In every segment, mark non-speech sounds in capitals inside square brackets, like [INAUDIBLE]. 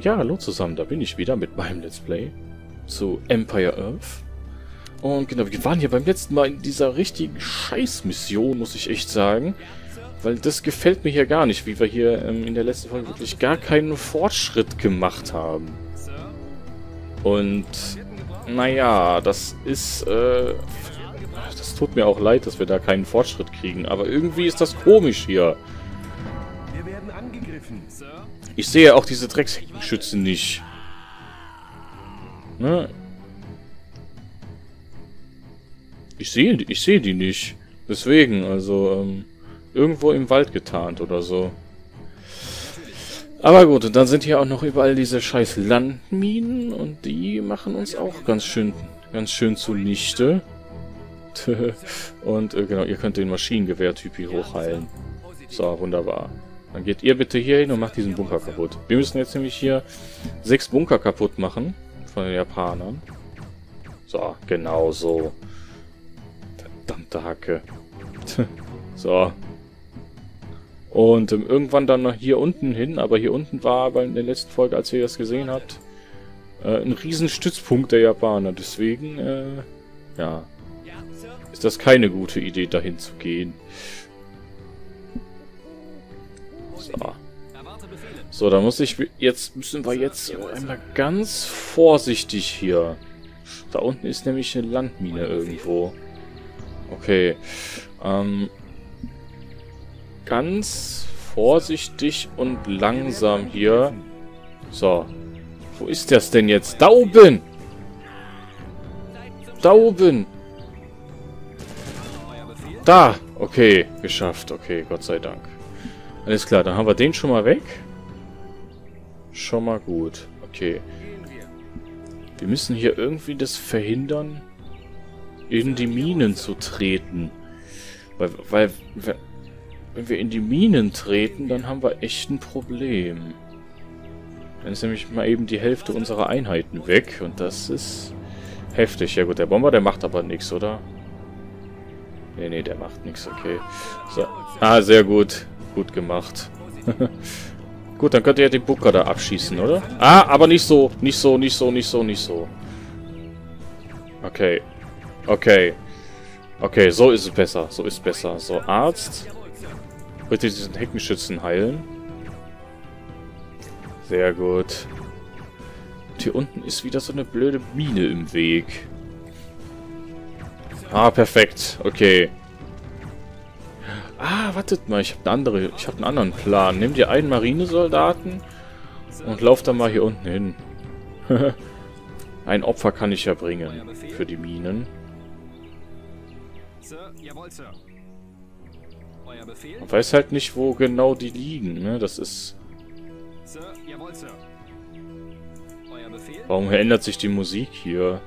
Ja, hallo zusammen, da bin ich wieder mit meinem Let's Play zu Empire Earth. Und genau, wir waren hier beim letzten Mal in dieser richtigen Scheißmission, muss ich echt sagen. Weil das gefällt mir hier gar nicht, wie wir hier ähm, in der letzten Folge wirklich gar keinen Fortschritt gemacht haben. Und, naja, das ist, äh, das tut mir auch leid, dass wir da keinen Fortschritt kriegen. Aber irgendwie ist das komisch hier. Ich sehe auch diese Drecksheckenschützen nicht. Ne? Ich sehe ich sehe die nicht. Deswegen, also, ähm, irgendwo im Wald getarnt oder so. Aber gut, und dann sind hier auch noch überall diese scheiß Landminen und die machen uns auch ganz schön, ganz schön zunichte. [LAUGHS] und äh, genau, ihr könnt den Maschinengewehr-Typ hier hochheilen. So, wunderbar. Dann geht ihr bitte hier hin und macht diesen Bunker kaputt. Wir müssen jetzt nämlich hier sechs Bunker kaputt machen von den Japanern. So, genau so. Verdammte Hacke. [LAUGHS] so. Und ähm, irgendwann dann noch hier unten hin, aber hier unten war aber in der letzten Folge, als ihr das gesehen habt, äh, ein Riesenstützpunkt der Japaner. Deswegen, äh, ja, ist das keine gute Idee, dahin zu gehen. So. So, da muss ich jetzt müssen wir jetzt einmal ganz vorsichtig hier. Da unten ist nämlich eine Landmine irgendwo. Okay. Ähm, ganz vorsichtig und langsam hier. So. Wo ist das denn jetzt? Da oben! Da oben! Da! Okay, geschafft. Okay, Gott sei Dank. Alles klar, dann haben wir den schon mal weg. Schon mal gut. Okay. Wir müssen hier irgendwie das verhindern, in die Minen zu treten. Weil, weil wenn wir in die Minen treten, dann haben wir echt ein Problem. Dann ist nämlich mal eben die Hälfte unserer Einheiten weg. Und das ist heftig. Ja gut, der Bomber, der macht aber nichts, oder? Nee, nee, der macht nichts, okay. So. Ah, sehr gut. Gut gemacht. [LAUGHS] Gut, dann könnt ihr ja den Bunker da abschießen, oder? Ah, aber nicht so. Nicht so, nicht so, nicht so, nicht so. Okay. Okay. Okay, so ist es besser. So ist es besser. So, Arzt. Bitte diesen Heckenschützen heilen. Sehr gut. Und hier unten ist wieder so eine blöde Mine im Weg. Ah, perfekt. Okay. Ah, wartet mal, ich habe eine andere, ich habe einen anderen Plan. Nimm dir einen Marinesoldaten und lauf dann mal hier unten hin. [LAUGHS] Ein Opfer kann ich ja bringen für die Minen. Man weiß halt nicht, wo genau die liegen, ne? Das ist... Warum ändert sich die Musik hier?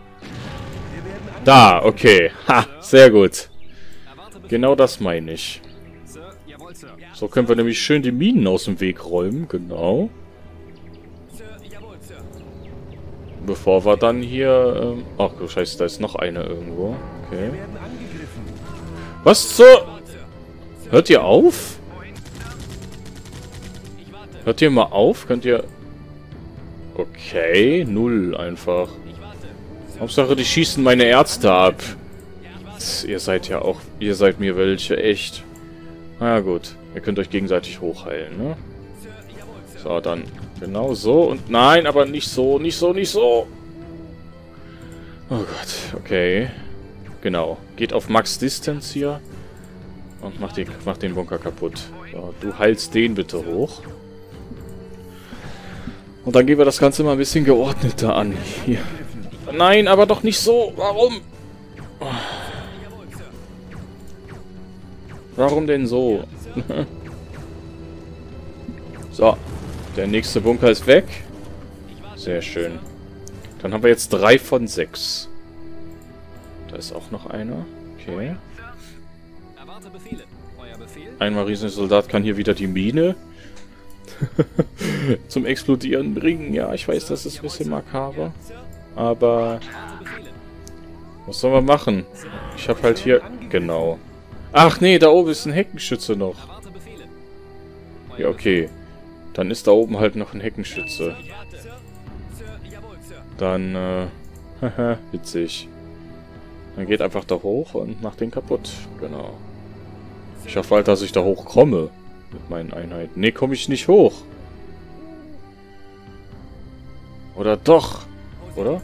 Da, okay. Ha, sehr gut. Genau das meine ich. So können wir nämlich schön die Minen aus dem Weg räumen, genau. Bevor wir dann hier... Ähm Ach du Scheiße, da ist noch eine irgendwo. Okay. Was zur... Hört ihr auf? Hört ihr mal auf? Könnt ihr... Okay, null einfach. Hauptsache, die schießen meine Ärzte ab. Ihr seid ja auch... Ihr seid mir welche, echt. Na gut. Ihr könnt euch gegenseitig hochheilen, ne? So, dann genau so. Und nein, aber nicht so, nicht so, nicht so. Oh Gott, okay. Genau. Geht auf Max Distance hier. Und macht den, den Bunker kaputt. So, du heilst den bitte hoch. Und dann gehen wir das Ganze mal ein bisschen geordneter an. Hier. Nein, aber doch nicht so. Warum? Warum denn so? [LAUGHS] so, der nächste Bunker ist weg. Sehr schön. Dann haben wir jetzt drei von sechs. Da ist auch noch einer. Okay. Ein Marinesoldat kann hier wieder die Mine [LAUGHS] zum Explodieren bringen. Ja, ich weiß, das ist ein bisschen makaber. Aber was sollen wir machen? Ich habe halt hier... Genau. Ach nee, da oben ist ein Heckenschütze noch. Ja, okay. Dann ist da oben halt noch ein Heckenschütze. Dann, äh, haha, [LAUGHS] witzig. Dann geht einfach da hoch und macht den kaputt. Genau. Ich hoffe halt, dass ich da hochkomme. Mit meinen Einheiten. Ne, komme ich nicht hoch. Oder doch? Oder?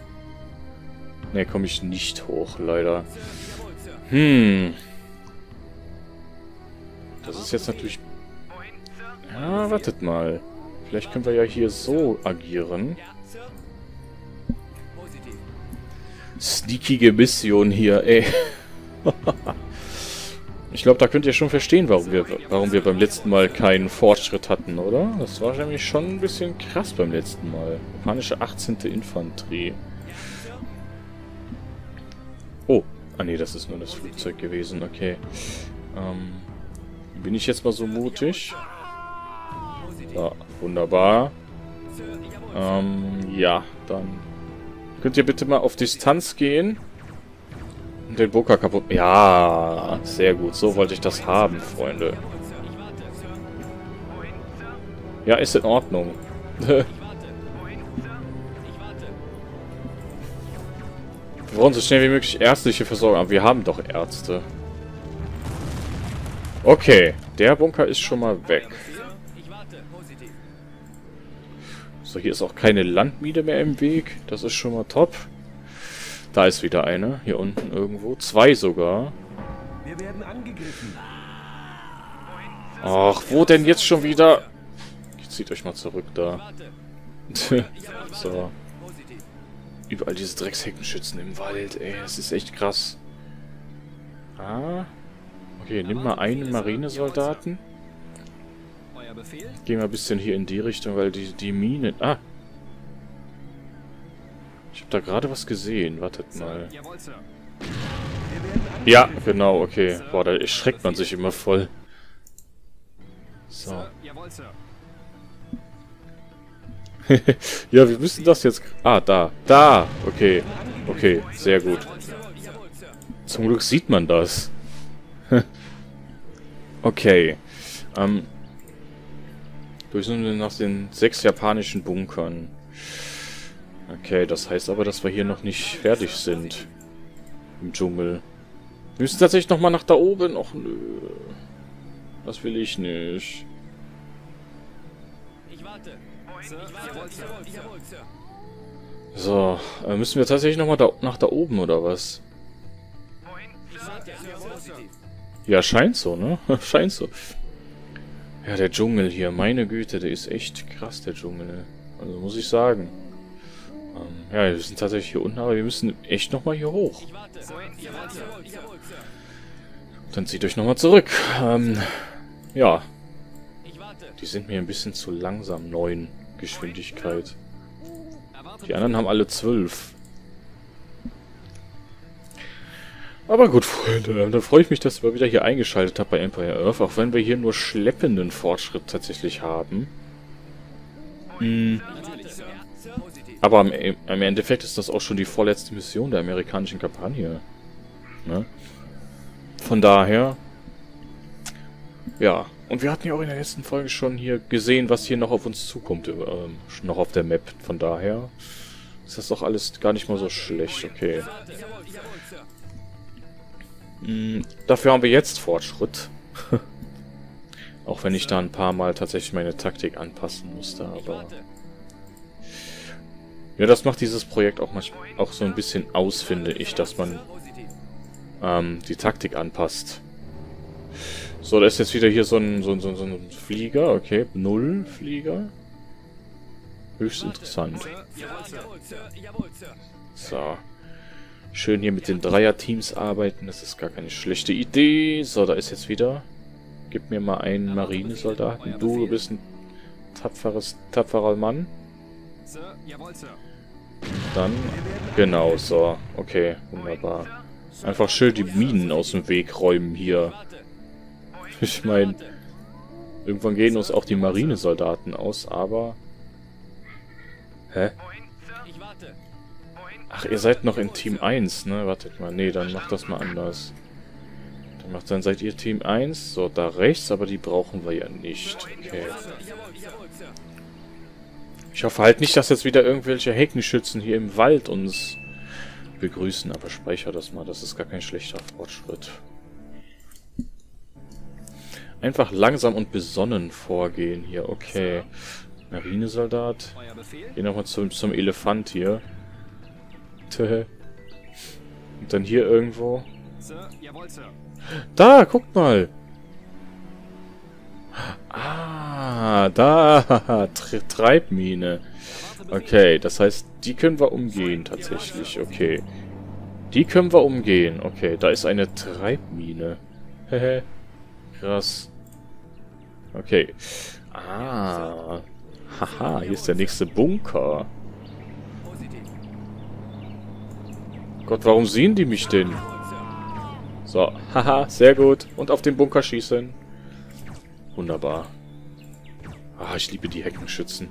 Ne, komme ich nicht hoch, leider. Hm. Das ist jetzt natürlich... Ja, wartet mal. Vielleicht können wir ja hier so agieren. Sneakige Mission hier, ey. [LAUGHS] ich glaube, da könnt ihr schon verstehen, warum wir, warum wir beim letzten Mal keinen Fortschritt hatten, oder? Das war nämlich schon ein bisschen krass beim letzten Mal. Japanische 18. Infanterie. Oh, ah nee, das ist nur das Flugzeug gewesen, okay. Ähm, bin ich jetzt mal so mutig? Ja, wunderbar. Ähm, ja, dann könnt ihr bitte mal auf Distanz gehen. Und den Bunker kaputt... Ja, sehr gut. So wollte ich das haben, Freunde. Ja, ist in Ordnung. [LAUGHS] Wir brauchen so schnell wie möglich ärztliche Versorgung. Aber wir haben doch Ärzte. Okay, der Bunker ist schon mal weg. So, hier ist auch keine Landmine mehr im Weg. Das ist schon mal top. Da ist wieder eine. Hier unten irgendwo. Zwei sogar. Ach, wo denn jetzt schon wieder? Zieht euch mal zurück da. [LAUGHS] so. Überall diese Drecksheckenschützen im Wald, ey. Das ist echt krass. Ah, Okay, nimm mal einen Marinesoldaten. Gehen wir ein bisschen hier in die Richtung, weil die, die Minen... Ah! Ich habe da gerade was gesehen. Wartet mal. Ja, genau, okay. Boah, da erschreckt man sich immer voll. So. [LAUGHS] ja, wir müssen das jetzt... Ah, da. Da! Okay. Okay, sehr gut. Zum Glück sieht man das. [LAUGHS] Okay. Ähm, durchsuchen nach den sechs japanischen Bunkern. Okay, das heißt aber, dass wir hier noch nicht fertig sind. Im Dschungel. Wir müssen tatsächlich nochmal nach da oben. Och, nö. Das will ich nicht. So, äh, müssen wir tatsächlich nochmal da, nach da oben, oder was? Ja, scheint so, ne? [LAUGHS] scheint so. Ja, der Dschungel hier, meine Güte, der ist echt krass, der Dschungel. Also muss ich sagen. Ähm, ja, wir sind tatsächlich hier unten, aber wir müssen echt nochmal hier hoch. Dann zieht euch nochmal zurück. Ähm, ja. Die sind mir ein bisschen zu langsam, neun Geschwindigkeit. Die anderen haben alle zwölf. Aber gut, Freunde, dann freue ich mich, dass ihr wieder hier eingeschaltet habt bei Empire Earth, auch wenn wir hier nur schleppenden Fortschritt tatsächlich haben. Hm. Aber im, im, Endeffekt ist das auch schon die vorletzte Mission der amerikanischen Kampagne. Ne? Von daher... Ja, und wir hatten ja auch in der letzten Folge schon hier gesehen, was hier noch auf uns zukommt, äh, noch auf der Map. Von daher ist das doch alles gar nicht mal so schlecht, okay. Hm, dafür haben wir jetzt Fortschritt. [LAUGHS] Auch wenn ich da ein paar Mal tatsächlich meine Taktik anpassen musste, aber... Ja, das macht dieses Projekt auch, manchmal, auch so ein bisschen aus, finde ich, dass man ähm, die Taktik anpasst. So, da ist jetzt wieder hier so ein, so ein, so ein, so ein Flieger, okay, Null Flieger. Höchst interessant. So. Schön hier mit den Dreier-Teams arbeiten, das ist gar keine schlechte Idee. So, da ist jetzt wieder. Gib mir mal einen Marinesoldaten. Du bist ein tapferes, tapferer Mann. Dann, genau, so. Okay, wunderbar. Einfach schön die Minen aus dem Weg räumen hier. [LAUGHS] Ich meine, irgendwann gehen uns auch die Marinesoldaten aus, aber... Hä? Ach, ihr seid noch in Team 1, ne? Wartet mal. Nee, dann macht das mal anders. Dann Macht dann seid ihr Team 1. So, da rechts, aber die brauchen wir ja nicht. Okay. Ich hoffe halt nicht, dass jetzt wieder irgendwelche Heckenschützen hier im Wald uns begrüßen, aber speicher das mal. Das ist gar kein schlechter Fortschritt. Einfach langsam und besonnen vorgehen hier. Okay. Marinesoldat. Geh nochmal zum, zum Elefant hier. Und dann hier irgendwo. Da, guckt mal. Ah, da. [LAUGHS] Treibmine. Okay, das heißt, die können wir umgehen tatsächlich. Okay. Die können wir umgehen. Okay, da ist eine Treibmine. Hehe. [LAUGHS] Krass. Okay. Ah. Haha, hier ist der nächste Bunker. Gott, warum sehen die mich denn? So, [LAUGHS] haha, sehr gut. Und auf den Bunker schießen. Wunderbar. Ah, ich liebe die Heckenschützen.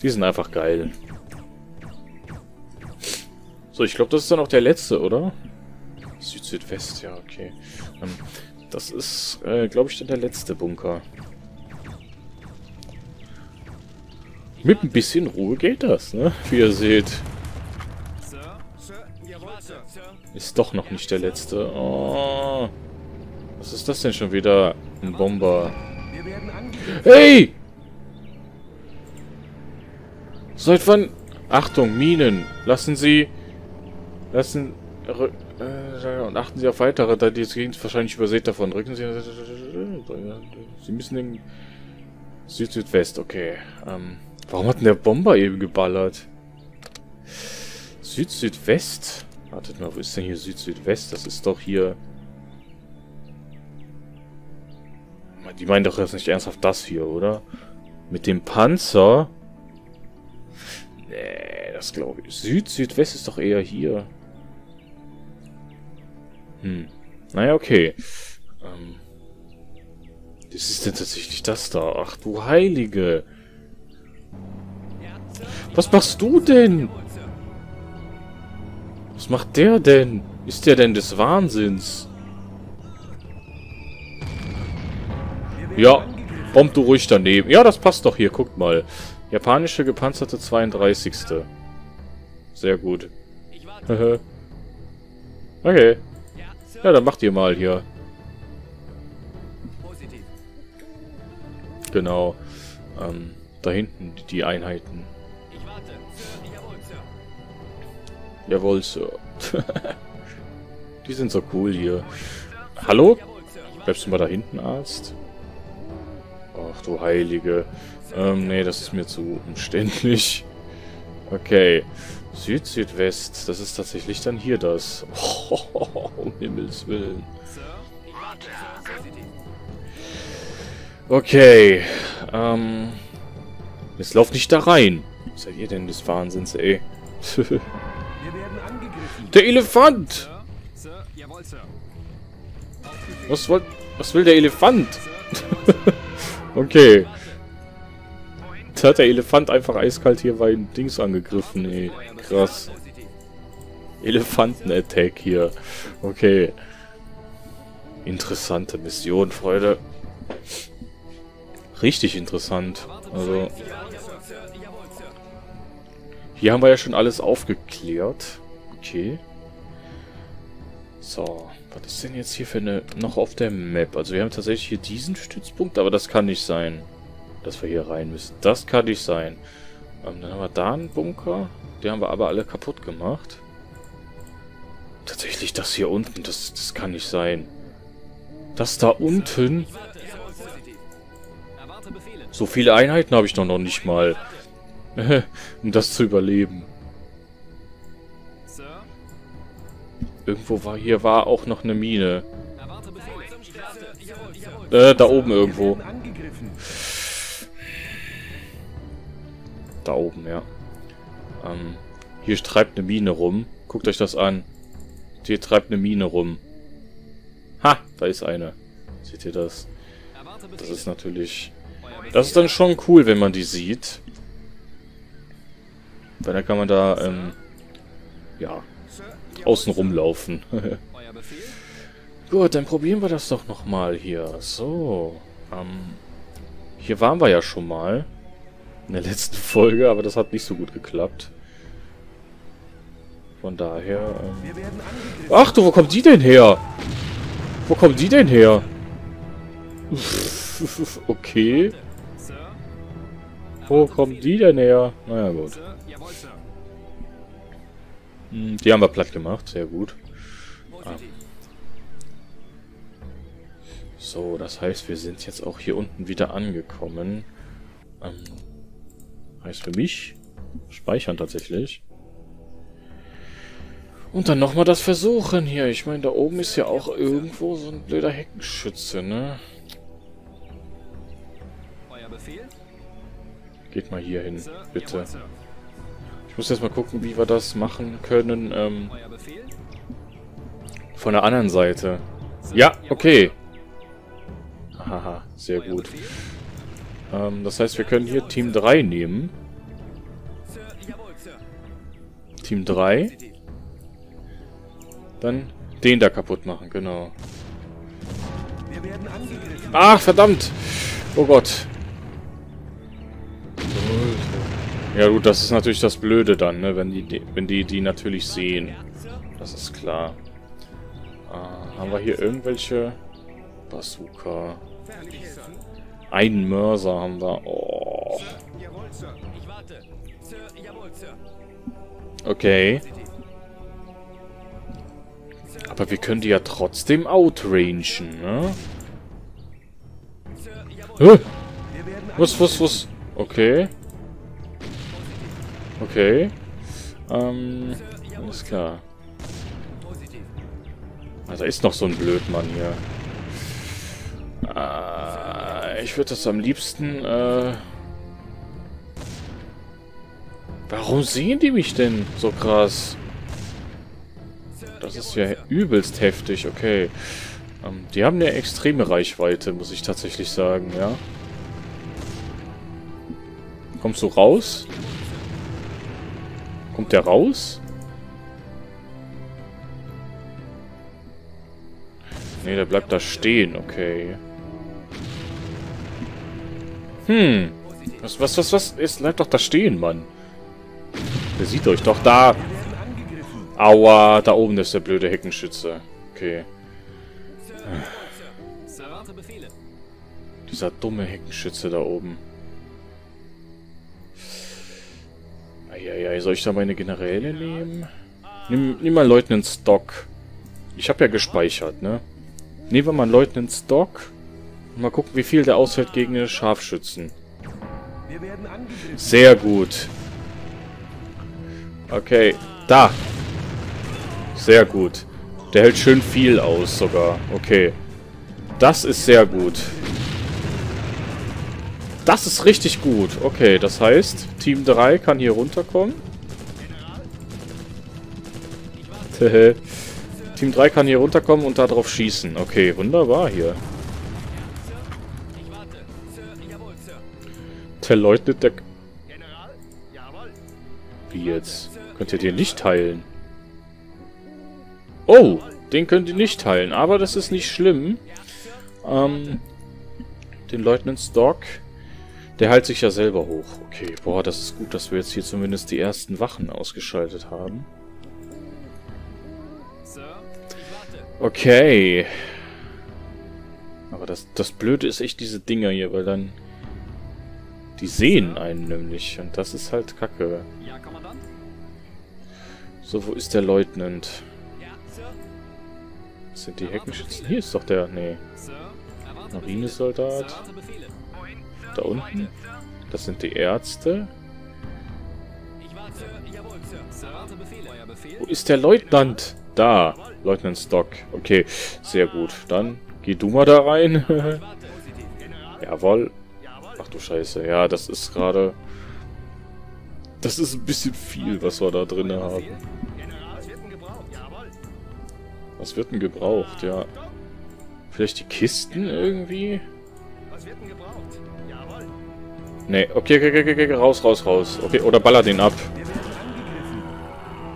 Die sind einfach geil. So, ich glaube, das ist dann auch der letzte, oder? Süd-Südwest, ja, okay. Ähm, das ist, äh, glaube ich, dann der letzte Bunker. Mit ein bisschen Ruhe geht das, ne? Wie ihr seht. Ist doch noch nicht der letzte. Oh. Was ist das denn schon wieder? Ein Bomber. Hey! Seit wann... Achtung, Minen. Lassen Sie... Lassen... Äh, und achten Sie auf weitere, da die Gegend wahrscheinlich übersät davon. Rücken Sie... Sie müssen in... Süd-Südwest, okay. Ähm, warum hat denn der Bomber eben geballert? Süd-Südwest? Wartet mal, wo ist denn hier Süd-Südwest? Das ist doch hier... Die meinen doch jetzt nicht ernsthaft das hier, oder? Mit dem Panzer? Nee, das glaube ich. Süd-Südwest ist doch eher hier. Hm. Naja, okay. Ähm. Das ist denn tatsächlich das da? Ach du Heilige. Was machst du denn? Was macht der denn? Ist der denn des Wahnsinns? Ja, bomb du ruhig daneben. Ja, das passt doch hier, guckt mal. Japanische gepanzerte 32. Sehr gut. okay. Ja, dann macht ihr mal hier. Genau. Ähm, da hinten die Einheiten. Jawohl, Sir. [LAUGHS] die sind so cool hier. Hallo? Bleibst du mal da hinten, Arzt? Ach du Heilige. Ähm, nee, das ist mir zu umständlich. Okay. Süd, Südwest. Das ist tatsächlich dann hier das. Oh, [LAUGHS] um Himmels Willen. Okay. Ähm. Jetzt lauft nicht da rein. Was seid ihr denn des Wahnsinns, ey? [LAUGHS] der Elefant! Was, wollt, was will der Elefant? [LAUGHS] okay. Da hat der Elefant einfach eiskalt hier bei den Dings angegriffen, ey. Krass. Elefanten-Attack hier. Okay. Interessante Mission, Freunde. Richtig interessant. Also. Hier haben wir ja schon alles aufgeklärt. Okay. So. Was ist denn jetzt hier für eine... Noch auf der Map? Also wir haben tatsächlich hier diesen Stützpunkt, aber das kann nicht sein. Dass wir hier rein müssen. Das kann nicht sein. Ähm, dann haben wir da einen Bunker. Die haben wir aber alle kaputt gemacht. Tatsächlich das hier unten, das, das kann nicht sein. Das da unten... So viele Einheiten habe ich doch noch nicht mal. [LAUGHS] um das zu überleben. Irgendwo war hier war auch noch eine Mine. Äh, da oben irgendwo. Da oben, ja. Ähm, hier treibt eine Mine rum. Guckt euch das an. Hier treibt eine Mine rum. Ha, da ist eine. Seht ihr das? Das ist natürlich... Das ist dann schon cool, wenn man die sieht. Weil dann kann man da, ähm, ja, außen rumlaufen. [LAUGHS] Gut, dann probieren wir das doch nochmal hier. So. Ähm, hier waren wir ja schon mal. In der letzten [LAUGHS] Folge, aber das hat nicht so gut geklappt. Von daher... Ähm Ach du, wo kommt die denn her? Wo kommt die denn her? [LAUGHS] okay. Wo kommt die denn her? Naja, gut. Hm, die haben wir platt gemacht, sehr gut. Ah. So, das heißt, wir sind jetzt auch hier unten wieder angekommen. Ähm, heißt für mich, speichern tatsächlich. Und dann nochmal das versuchen hier. Ich meine, da oben ist ja auch irgendwo so ein blöder Heckenschütze, ne? Geht mal hier hin, bitte. Ich muss jetzt mal gucken, wie wir das machen können. Ähm, von der anderen Seite. Ja, okay. Haha, sehr gut. Ähm, das heißt, wir können hier Team 3 nehmen. Team 3. Dann den da kaputt machen, genau. Ach, verdammt! Oh Gott. Ja gut, das ist natürlich das Blöde dann, ne? wenn die, wenn die die natürlich sehen. Das ist klar. Ah, haben wir hier irgendwelche Bazooka? Einen Mörser haben wir. Oh. Okay. Aber wir können die ja trotzdem outrangen, ne? Hä? Was, was, was? Okay. Okay. Ähm, alles klar. Da ist noch so ein Blödmann hier. Äh, ich würde das am liebsten, äh... Warum sehen die mich denn so krass? Das ist ja übelst heftig, okay. Ähm, die haben eine extreme Reichweite, muss ich tatsächlich sagen, ja. Kommst du raus? Kommt der raus? Ne, der bleibt da stehen, okay. Hm. Was, was, was, was? Jetzt bleibt doch da stehen, Mann. Der sieht euch doch da. Aua, da oben ist der blöde Heckenschütze. Okay. Dieser dumme Heckenschütze da oben. Eieiei, soll ich da meine Generäle nehmen? Nimm, nimm mal Leutnant Stock. Ich habe ja gespeichert, ne? Nehmen wir mal Leutnant Stock. Mal gucken, wie viel der ausfällt gegen den Scharfschützen. Sehr gut. Okay, da. Sehr gut. Der hält schön viel aus sogar. Okay. Das ist sehr gut. Das ist richtig gut. Okay, das heißt, Team 3 kann hier runterkommen. [LAUGHS] Team 3 kann hier runterkommen und darauf schießen. Okay, wunderbar hier. Der leugnet der... Wie jetzt? Könnt ihr den nicht teilen? Oh, den könnt ihr nicht teilen, aber das ist nicht schlimm. Ähm, den Leutnant Stock, der heilt sich ja selber hoch. Okay, boah, das ist gut, dass wir jetzt hier zumindest die ersten Wachen ausgeschaltet haben. Okay. Aber das, das Blöde ist echt diese Dinger hier, weil dann... Die sehen einen nämlich. Und das ist halt kacke. So, wo ist der Leutnant? Sind die Heckenschützen? Hier ist doch der... Nee. Marinesoldat. Da unten. Das sind die Ärzte. Wo ist der Leutnant? Da. Leutnant Stock. Okay, sehr gut. Dann geh du mal da rein. [LAUGHS] Jawohl. Ach du Scheiße. Ja, das ist gerade... Das ist ein bisschen viel, was wir da drin haben. Was wird denn gebraucht? Ja. Vielleicht die Kisten irgendwie? Nee, okay, okay, okay, okay, raus, raus, raus. Okay, oder baller den ab.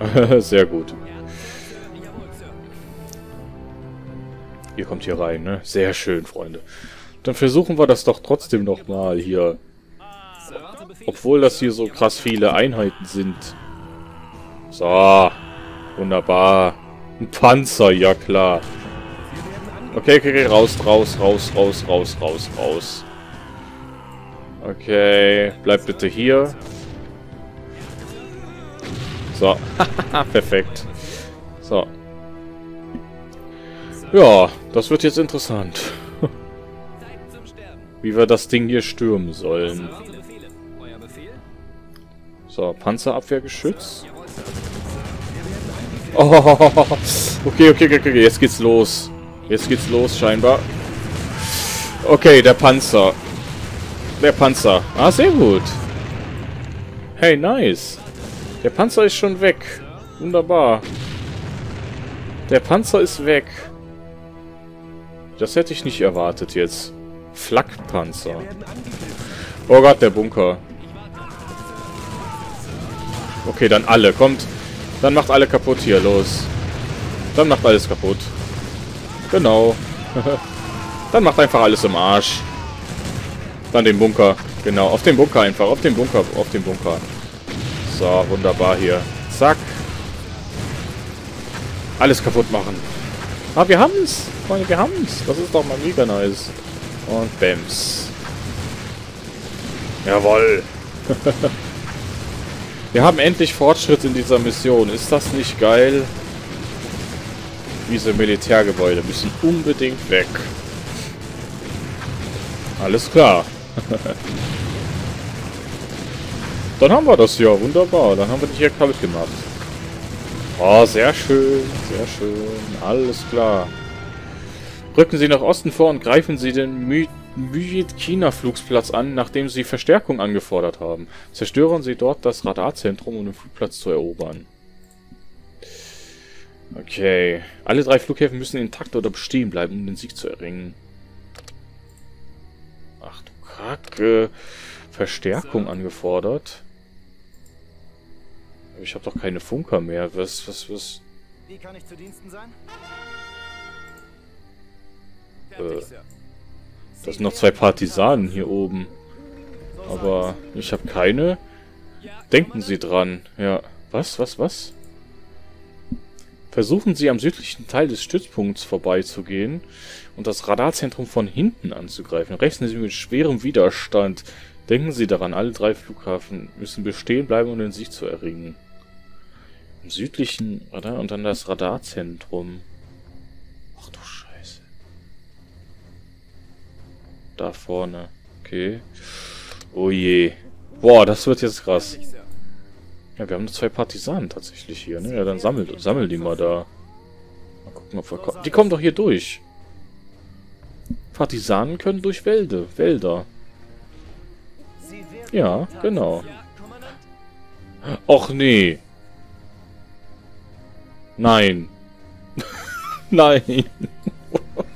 [LAUGHS] Sehr gut. Ihr kommt hier rein, ne? Sehr schön, Freunde. Dann versuchen wir das doch trotzdem nochmal hier. Obwohl das hier so krass viele Einheiten sind. So. Wunderbar. Ein Panzer, ja klar. Okay, okay, okay, raus, raus, raus, raus, raus, raus, raus. Okay, bleib bitte hier. So, [LAUGHS] perfekt. So. Ja, das wird jetzt interessant. [LAUGHS] Wie wir das Ding hier stürmen sollen. So, Panzerabwehrgeschütz. Oh, [LAUGHS] okay, okay, okay, okay, jetzt geht's los. Jetzt geht's los, scheinbar. Okay, der Panzer. Der Panzer. Ah, sehr gut. Hey, nice. Der Panzer ist schon weg. Wunderbar. Der Panzer ist weg. Das hätte ich nicht erwartet jetzt. Flakpanzer. Oh Gott, der Bunker. Okay, dann alle. Kommt. Dann macht alle kaputt hier. Los. Dann macht alles kaputt. Genau. [LAUGHS] dann macht einfach alles im Arsch. Dann den Bunker. Genau, auf den Bunker einfach. Auf den Bunker. Auf den Bunker. So, wunderbar hier. Zack. Alles kaputt machen. Ah, wir haben's. Freunde, wir haben's. Das ist doch mal mega nice. Und Bams. Jawoll. [LAUGHS] wir haben endlich Fortschritt in dieser Mission. Ist das nicht geil? Diese Militärgebäude müssen unbedingt weg. Alles klar. Dann haben wir das ja. Wunderbar. Dann haben wir die hier kaputt gemacht. Oh, sehr schön. Sehr schön. Alles klar. Rücken Sie nach Osten vor und greifen Sie den Myit-China-Flugplatz an, nachdem Sie Verstärkung angefordert haben. Zerstören Sie dort das Radarzentrum, um den Flugplatz zu erobern. Okay. Alle drei Flughäfen müssen intakt oder bestehen bleiben, um den Sieg zu erringen. Kacke. Verstärkung angefordert. Ich habe doch keine Funker mehr. Was, was, was? Wie kann ich zu Diensten sein? Äh, das sind noch zwei Partisanen hier oben. Aber ich habe keine. Denken Sie dran. Ja. Was, was, was? Versuchen Sie am südlichen Teil des Stützpunkts vorbeizugehen und das Radarzentrum von hinten anzugreifen. Rechnen Sie mit schwerem Widerstand. Denken Sie daran, alle drei Flughafen müssen bestehen bleiben, um den Sieg zu erringen. Im südlichen Radar und dann das Radarzentrum. Ach du Scheiße. Da vorne. Okay. Oh je. Boah, das wird jetzt krass. Ja, wir haben nur zwei Partisanen tatsächlich hier, ne? Ja, dann sammelt, sammelt die mal da. Mal gucken, ob wir kommen. Die kommen doch hier durch. Partisanen können durch Wälder. Wälder. Ja, genau. Och nee. Nein. [LAUGHS] Nein.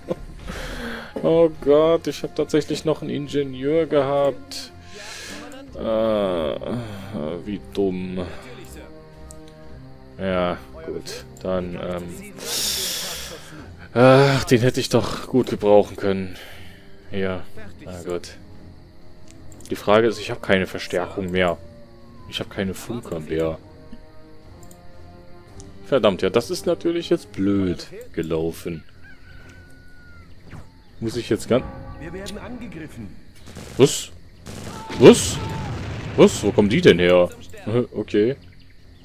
[LAUGHS] oh Gott, ich habe tatsächlich noch einen Ingenieur gehabt. Äh, wie dumm. Ja, gut. Dann, ähm... Ach, den hätte ich doch gut gebrauchen können. Ja, na gut. Die Frage ist, ich habe keine Verstärkung mehr. Ich habe keine Funker mehr. Verdammt, ja, das ist natürlich jetzt blöd gelaufen. Muss ich jetzt ganz... Wir werden angegriffen. Was? Was? Was? Wo kommen die denn her? Okay.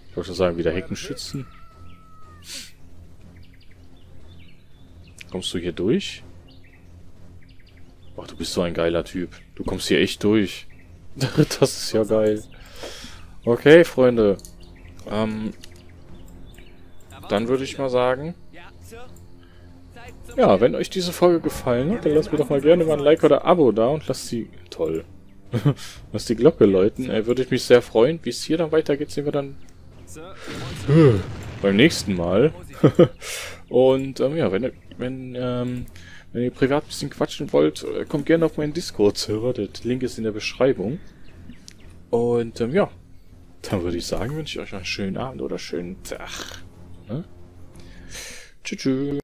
Ich wollte sagen, wieder Heckenschützen. Kommst du hier durch? Ach, du bist so ein geiler Typ. Du kommst hier echt durch. [LAUGHS] das ist ja geil. Okay, Freunde. Ähm, dann würde ich mal sagen... Ja, wenn euch diese Folge gefallen hat, dann lasst mir doch mal gerne mal ein Like oder Abo da und lasst die... Toll. [LAUGHS] lasst die Glocke läuten. Äh, würde ich mich sehr freuen. Wie es hier dann weitergeht, sehen wir dann... beim nächsten Mal. [LAUGHS] und ähm, ja, wenn, wenn, ähm, wenn ihr privat ein bisschen quatschen wollt, äh, kommt gerne auf meinen Discord-Server. Der Link ist in der Beschreibung. Und ähm, ja, dann würde ich sagen, wünsche ich euch einen schönen Abend oder schönen Tag. Ne? Tschüss.